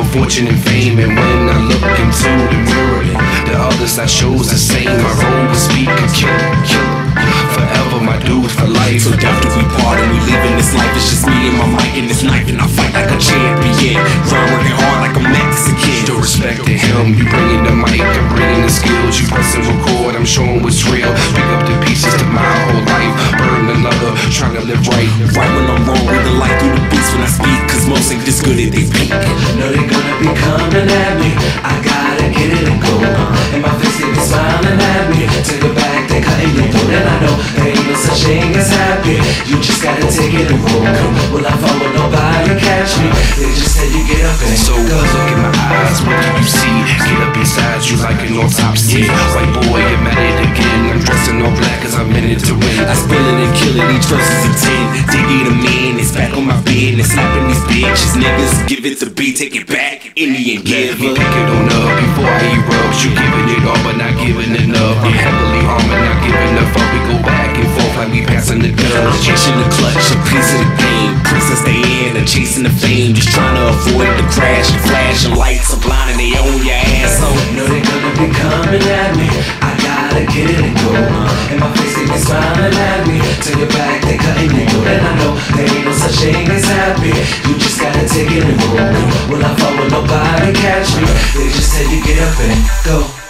fortune and fame. And when I look into the mirror, the other side shows the same. My role was speak a killer, killer. Forever my dude for life. So death we part and we living this life. It's just me and my mic and this knife, and I fight like a champion. Grind working hard like a Mexican. Still respecting him. You bringing the mic, I'm bringing the skills. You pressing record, I'm showing what's real. Pick up the they peak. Know they gonna be coming at me. I gotta get it and go. And my face they be smiling at me. Take it back, they cutting your throat, and I know there ain't no such thing as happy. You just gotta take it and roll. Will I fall when nobody catch me? They just said you get up and So go. look in my eyes, what do you see? Get up inside you like an autopsy. White boy, I'm at it again. I'm dressing all black cause I'm in it to win. I spill it and kill it, each verse is a 10. Dig it a man, it's back bed and slapping these bitches. Niggas, give it to B, take it back. Indian giver. pick it on up before I erupt. You giving it all, but not giving enough. I'm heavily harming, not giving. Up. We go back and forth like we passing the guns. Chasing the clutch, a piece of the game. Princess they in and chasing the fame. Just trying to avoid the crash and flashing lights are blinding they own your ass. So Know they gonna be coming at me. I gotta get it and go. And my face they be smiling at me. Take it back, you just gotta take it and roll. When I fall, nobody catch me. They just say you get up and go.